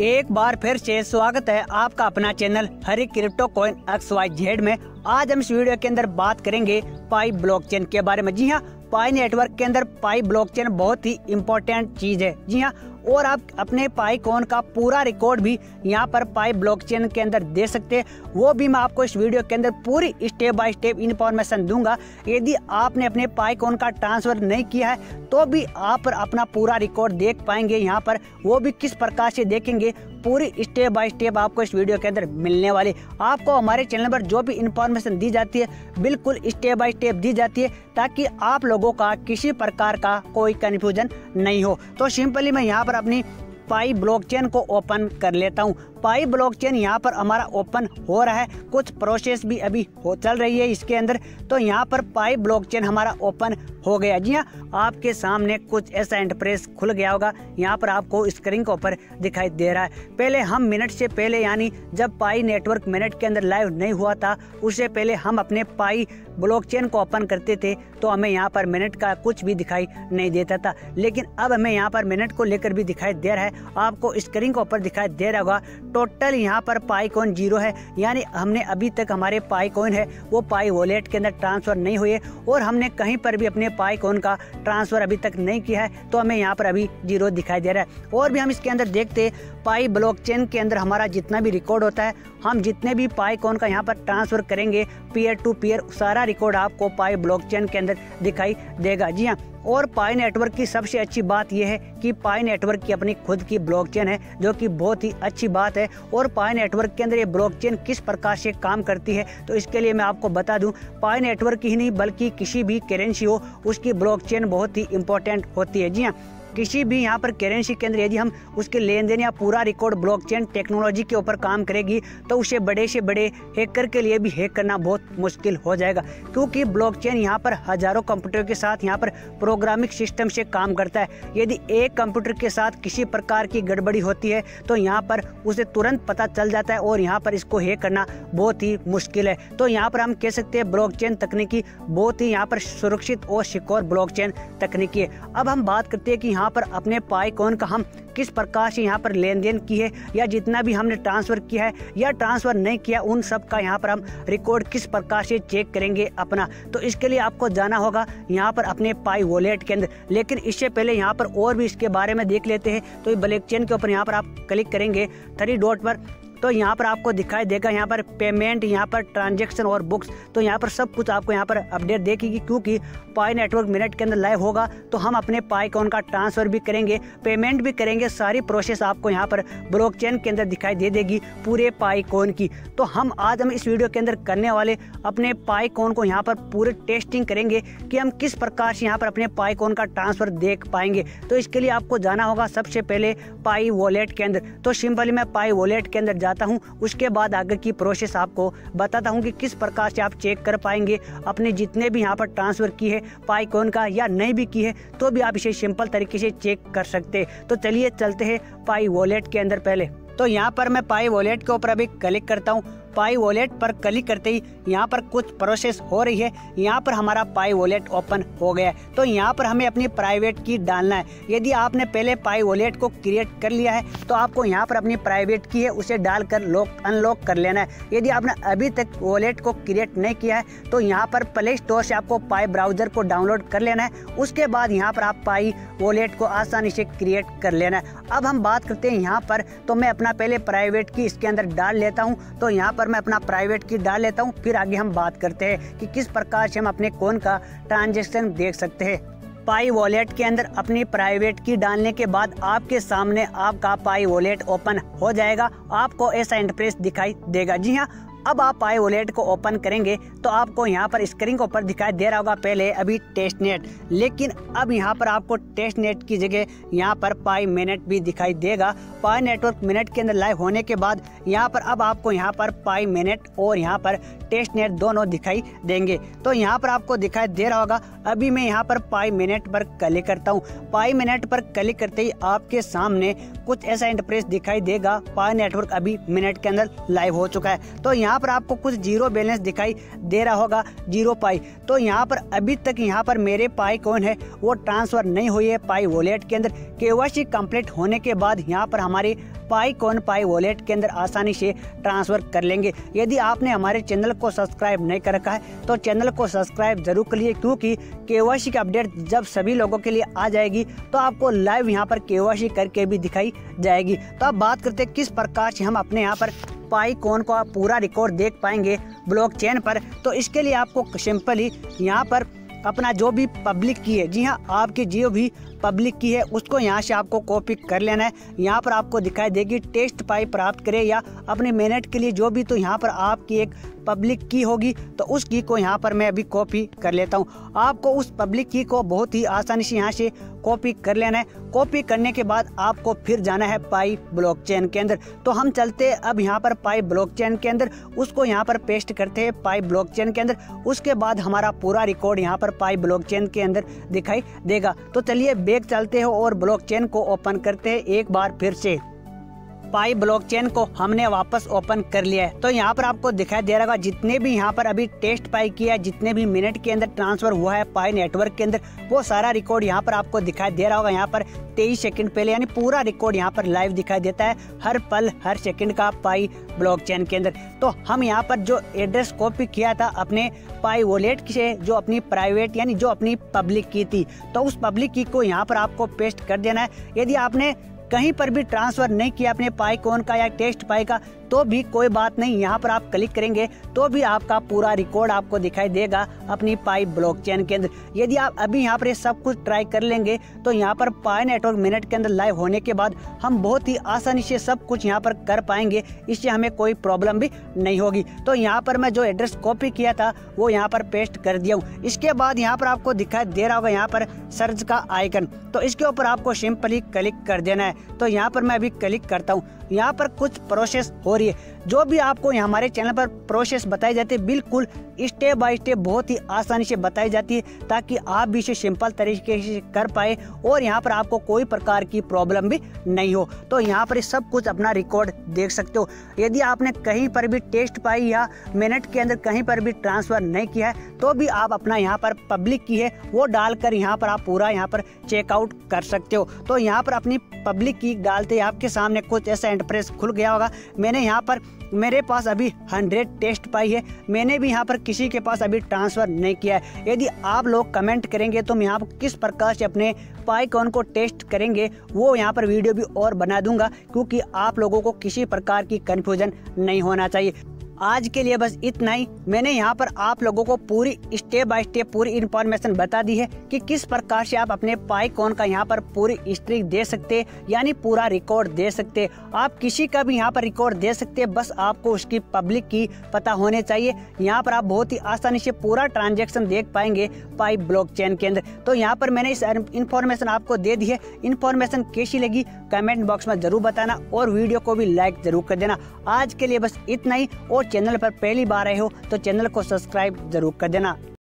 एक बार फिर से स्वागत है आपका अपना channel Hari crypto coin X Y Z में। आज हम इस वीडियो के अंदर बात करेंगे पाई ब्लॉकचेन के बारे में। जी हाँ पाई नेटवर्क के अंदर पाई ब्लॉकचेन बहुत ही इम्पोर्टेंट चीज़ है। जी हाँ और आप अपने पाई कॉन का पूरा रिकॉर्ड भी यहाँ पर पाई ब्लॉकचेन के अंदर दे सकते हैं। वो भी मैं आपको इस वीडियो के अंदर पूरी स्टेप बाय स्टेप इन्फॉर्मेशन दूँगा। यदि आपने अपने पाई कॉन का ट्रांसफ़र नहीं किया है तो भी आप अपना पूरा रिकॉर्ड देख पाएँगे यहाँ पर। वो भी किस प्रकार से देखेंगे, पूरी स्टेप बाय स्टेप आपको इस वीडियो के अंदर मिलने वाली। आपको हमारे चैनल पर जो भी इंफॉर्मेशन दी जाती है, बिल्कुल स्टेप बाय स्टेप दी जाती है, ताकि आप लोगों का किसी प्रकार का कोई कन्फ्यूज़न नहीं हो। तो सिंपली मैं यहाँ अपनी पाई ब्लॉकचेन को ओपन कर लेता हूँ। पाई ब्लॉकचेन यहाँ पर हमारा ओपन हो रहा है। कुछ प्रोसेस भी अभी हो चल रही है इसके अंदर। तो यहाँ पर पाई ब्लॉकचेन हमारा ओपन हो गया। जी हाँ आपके सामने कुछ ऐसा इंटरप्रेस खुल गया होगा। यहाँ पर आपको स्क्रीन के ऊपर दिखाई दे रहा है। पहले हम मिनट से पहले यानी जब पाई नेटवर्क मिनट के अंदर लाइव नहीं हुआ था, उससे पहले हम अपने पाई ब्लॉकचेन को ओपन करते थे तो हमें यहाँ पर मिनट का कुछ भी दिखाई नहीं देता था। लेकिन अब हमें यहाँ पर मिनट को लेकर भी दिखाई दे रहा है। आपको स्क्रीन के ऊपर दिखाई दे रहा होगा। टोटल यहाँ पर पाई कॉइन ज़ीरो है। यानी हमने अभी तक हमारे पाई कॉइन है, वो पाई वॉलेट के अंदर ट्रांसफ़र नहीं हुए और हमने कहीं पर भी अपने पाई कॉइन का ट्रांसफ़र अभी तक नहीं किया है तो हमें यहाँ पर अभी ज़ीरो दिखाई दे रहा है। और भी हम इसके अंदर देखते पाई ब्लॉकचेन के अंदर हमारा जितना भी रिकॉर्ड होता है, हम जितने भी पाई कॉइन का यहाँ पर ट्रांसफ़र करेंगे, पीयर टू पीयर, सारा रिकॉर्ड आपको पाई ब्लॉकचेन के अंदर दिखाई देगा। जी हाँ और पाई नेटवर्क की सबसे अच्छी बात यह है कि पाई नेटवर्क की अपनी खुद की ब्लॉकचेन है, जो कि बहुत ही अच्छी बात है। और पाई नेटवर्क के अंदर ये ब्लॉकचेन किस प्रकार से काम करती है तो इसके लिए मैं आपको बता दूँ, पाई नेटवर्क ही नहीं, बल्कि किसी भी करेंसी हो, उसकी ब्लॉकचेन बहुत ही इंपॉर्टेंट होती है। जी हाँ किसी भी यहाँ पर करेंसी के अंदर यदि हम उसके लेन देन या पूरा रिकॉर्ड ब्लॉकचेन टेक्नोलॉजी के ऊपर काम करेगी तो उसे बड़े से बड़े हैकर के लिए भी हैक करना बहुत मुश्किल हो जाएगा। क्योंकि ब्लॉकचेन यहाँ पर हज़ारों कंप्यूटर के साथ यहाँ पर प्रोग्रामिंग सिस्टम से काम करता है। यदि एक कंप्यूटर के साथ किसी प्रकार की गड़बड़ी होती है तो यहाँ पर उसे तुरंत पता चल जाता है और यहाँ पर इसको हैक करना बहुत ही मुश्किल है। तो यहाँ पर हम कह सकते हैं ब्लॉकचेन तकनीकी बहुत ही यहाँ पर सुरक्षित और सिक्योर ब्लॉकचेन तकनीकी है। अब हम बात करते हैं कि यहाँ पर अपने पाई कौन का हम, किस प्रकार से यहाँ पर लेन देन की है या जितना भी हमने ट्रांसफ़र किया है, या ट्रांसफ़र नहीं किया, उन सब का यहाँ पर हम रिकॉर्ड किस प्रकार से चेक करेंगे अपना। तो इसके लिए आपको जाना होगा यहाँ पर अपने पाई वॉलेट के अंदर। लेकिन इससे पहले यहाँ पर और भी इसके बारे में देख लेते हैं। तो ब्लैक चेन के ऊपर यहाँ पर आप क्लिक करेंगे थ्री डॉट पर तो यहाँ पर आपको दिखाई देगा, यहाँ पर पेमेंट यहाँ पर ट्रांजेक्शन और बुक्स तो यहाँ पर सब कुछ आपको यहाँ पर अपडेट देखेगी क्योंकि पाई नेटवर्क मिनट के अंदर लाइव होगा तो हम अपने पाई का ट्रांसफ़र भी करेंगे पेमेंट भी करेंगे, सारी प्रोसेस आपको यहाँ पर ब्लॉकचेन के अंदर दिखाई दे देगी, पूरे पाई कौन की। तो हम आज हम इस वीडियो के अंदर करने वाले अपने पाई कौन को यहाँ पर पूरे टेस्टिंग करेंगे कि हम किस प्रकार से यहाँ पर अपने पाई कौन का ट्रांसफ़र देख पाएँगे। तो इसके लिए आपको जाना होगा सबसे पहले पाई वॉलेट के अंदर। तो सिंपली मैं पाई वॉलेट के अंदर जाता हूँ। उसके बाद आगे की प्रोसेस आपको बताता हूँ कि किस प्रकार से आप चेक कर पाएँगे। अपने जितने भी यहाँ पर ट्रांसफ़र की है पाई कौन का या नहीं भी की है तो भी आप इसे सिंपल तरीके से चेक कर सकते तो चलिए चलते हैं पाई वॉलेट के अंदर पहले। तो यहाँ पर मैं पाई वॉलेट के ऊपर अभी क्लिक करता हूँ। पाई वॉलेट पर क्लिक करते ही यहाँ पर कुछ प्रोसेस हो रही है। यहाँ पर हमारा पाई वॉलेट ओपन हो गया है। तो यहाँ पर हमें अपनी प्राइवेट की डालना है। यदि आपने पहले पाई वॉलेट को क्रिएट कर लिया है तो आपको यहाँ पर अपनी प्राइवेट की है, उसे डालकर लॉक अनलॉक कर लेना है। यदि आपने अभी तक वॉलेट को क्रिएट नहीं किया है तो यहाँ पर प्ले स्टोर से आपको पाई ब्राउज़र को डाउनलोड कर लेना है। उसके बाद यहाँ पर आप पाई वॉलेट को आसानी से क्रिएट कर लेना है। अब हम बात करते हैं यहाँ पर तो मैं अपना पहले प्राइवेट की इसके अंदर डाल लेता हूँ। तो यहाँ पर मैं अपना प्राइवेट की डाल लेता हूँ, फिर आगे हम बात करते हैं कि किस प्रकार से हम अपने कौन का ट्रांजेक्शन देख सकते हैं। पाई वॉलेट के अंदर अपनी प्राइवेट की डालने के बाद आपके सामने आपका पाई वॉलेट ओपन हो जाएगा। आपको ऐसा इंटरफेस दिखाई देगा। जी हाँ अब आप पाई वॉलेट को ओपन करेंगे तो आपको यहाँ पर स्क्रीन के ऊपर दिखाई दे रहा होगा पहले अभी टेस्ट नेट लेकिन अब यहाँ पर आपको टेस्ट नेट की जगह यहाँ पर पाई मिनट भी दिखाई देगा। पाई नेटवर्क मिनट के अंदर लाइव होने के बाद यहाँ पर अब आपको यहाँ पर पाई मिनट और यहाँ पर टेस्ट नेट दोनों दिखाई देंगे। तो यहाँ पर आपको दिखाई दे रहा होगा, अभी मैं यहाँ पर पाई मिनट पर क्लिक करता हूँ। पाई मिनट पर क्लिक करते ही आपके सामने कुछ ऐसा इंटरप्रेस दिखाई देगा। पाई नेटवर्क अभी मिनट के अंदर लाइव हो चुका है। तो यहाँ यहाँ पर आपको कुछ ज़ीरो बैलेंस दिखाई दे रहा होगा, ज़ीरो पाई। तो यहाँ पर अभी तक यहाँ पर मेरे पाई कौन है? वो ट्रांसफ़र नहीं हुई है पाई वॉलेट के अंदर। के कंप्लीट होने के बाद यहाँ पर हमारी पाई कौन पाई वॉलेट के अंदर आसानी से ट्रांसफ़र कर लेंगे। यदि आपने हमारे चैनल को सब्सक्राइब नहीं कर रखा है तो चैनल को सब्सक्राइब ज़रूर कर लिए क्योंकि के की अपडेट जब सभी लोगों के लिए आ जाएगी तो आपको लाइव यहाँ पर के करके भी दिखाई जाएगी। तो अब बात करते हैं किस प्रकार से हम अपने यहाँ पर पाई, कौन को आप पूरा रिकॉर्ड देख पाएँगे ब्लॉकचेन पर। तो इसके लिए आपको सिंपली यहाँ पर अपना जो भी पब्लिक की है, जी हाँ आपकी जियो भी पब्लिक की है, उसको यहाँ से आपको कॉपी कर लेना है। यहाँ पर आपको दिखाई देगी टेस्ट पाई प्राप्त करें या अपने मेहनत के लिए जो भी तो यहाँ पर आपकी एक पब्लिक की होगी तो उस की को यहाँ पर मैं अभी कॉपी कर लेता हूँ। आपको उस पब्लिक की को बहुत ही आसानी से यहाँ से कॉपी कर लेना है। कॉपी करने के बाद आपको फिर जाना है पाई ब्लॉकचेन के अंदर। तो हम चलते अब यहाँ पर पाई ब्लॉकचेन के अंदर। उसको यहाँ पर पेस्ट करते हैं पाई ब्लॉकचेन के अंदर। उसके बाद हमारा पूरा रिकॉर्ड यहाँ पर पाई ब्लॉकचेन के अंदर दिखाई देगा। तो चलिए, बैग चलते हो और ब्लॉकचेन को ओपन करते हैं एक बार फिर से। पाई ब्लॉकचेन को हमने वापस ओपन कर लिया है। तो यहाँ पर आपको दिखाई दे रहा होगा, जितने भी यहाँ पर अभी टेस्ट पाई किया है, जितने भी मिनट के अंदर ट्रांसफ़र हुआ है पाई नेटवर्क के अंदर, वो सारा रिकॉर्ड यहाँ पर आपको दिखाई दे रहा होगा। यहाँ पर तेईस सेकंड पहले, यानी पूरा रिकॉर्ड यहाँ पर लाइव दिखाई देता है, हर पल, हर सेकंड का पाई ब्लॉकचेन के अंदर। तो हम यहाँ पर जो एड्रेस कॉपी किया था अपने पाई वॉलेट से, जो अपनी प्राइवेट, यानी जो अपनी पब्लिक की थी तो उस पब्लिक की को यहाँ पर आपको पेस्ट कर देना है। यदि आपने कहीं पर भी ट्रांसफ़र नहीं किया अपने पाई कौन का या टेस्ट पाई का तो भी कोई बात नहीं यहाँ पर आप क्लिक करेंगे तो भी आपका पूरा रिकॉर्ड आपको दिखाई देगा अपनी पाई ब्लॉकचेन के अंदर यदि आप अभी यहाँ पर ये सब कुछ ट्राई कर लेंगे तो यहाँ पर पाई नेटवर्क मिनट के अंदर लाइव होने के बाद हम बहुत ही आसानी से सब कुछ यहाँ पर कर पाएँगे इससे हमें कोई प्रॉब्लम भी नहीं होगी तो यहाँ पर मैं जो एड्रेस कॉपी किया था वो यहाँ पर पेस्ट कर दिया हूँ इसके बाद यहाँ पर आपको दिखाई दे रहा होगा यहाँ पर सर्च का आइकन तो इसके ऊपर आपको सिंपली क्लिक कर देना है तो यहाँ पर मैं अभी क्लिक करता हूँ यहाँ पर कुछ प्रोसेस हो रही है जो भी आपको हमारे चैनल पर प्रोसेस बताई जाती है, बिल्कुल स्टेप बाय स्टेप बहुत ही आसानी से बताई जाती है, ताकि आप भी इसे सिंपल तरीके से कर पाए और यहाँ पर आपको कोई प्रकार की प्रॉब्लम भी नहीं हो। तो यहाँ पर सब कुछ अपना रिकॉर्ड देख सकते हो। यदि आपने कहीं पर भी टेस्ट पाई या मिनट के अंदर कहीं पर भी ट्रांसफ़र नहीं किया है तो भी आप अपना यहाँ पर पब्लिक की है, वो डालकर यहाँ पर आप पूरा यहाँ पर चेकआउट कर सकते हो। तो यहाँ पर अपनी पब्लिक की डालते आपके सामने कुछ ऐसा एंटरप्रेस खुल गया होगा। मैंने यहाँ पर मेरे पास अभी हंड्रेड टेस्ट पाई है। मैंने भी यहाँ पर किसी के पास अभी ट्रांसफ़र नहीं किया है। यदि आप लोग कमेंट करेंगे तो मैं यहाँ पर किस प्रकार से अपने पाई कौन को टेस्ट करेंगे, वो यहाँ पर वीडियो भी और बना दूँगा, क्योंकि आप लोगों को किसी प्रकार की कन्फ्यूज़न नहीं होना चाहिए। आज के लिए बस इतना ही। मैंने यहाँ पर आप लोगों को पूरी स्टेप बाय स्टेप पूरी इन्फॉर्मेशन बता दी है कि किस प्रकार से आप अपने पाई कौन का यहाँ पर पूरी हिस्ट्री दे सकते, यानी पूरा रिकॉर्ड दे सकते। आप किसी का भी यहाँ पर रिकॉर्ड दे सकते, बस आपको उसकी पब्लिक की पता होने चाहिए। यहाँ पर आप बहुत ही आसानी से पूरा ट्रांजेक्शन देख पाएँगे पाई ब्लॉक चेन के अंदर। तो यहाँ पर मैंने इस इन्फॉर्मेशन आपको दे दी है। इन्फॉर्मेशन कैसी लगी कमेंट बॉक्स में ज़रूर बताना और वीडियो को भी लाइक ज़रूर कर देना। आज के लिए बस इतना ही और चैनल पर पहली बार आए हो तो चैनल को सब्सक्राइब ज़रूर कर देना।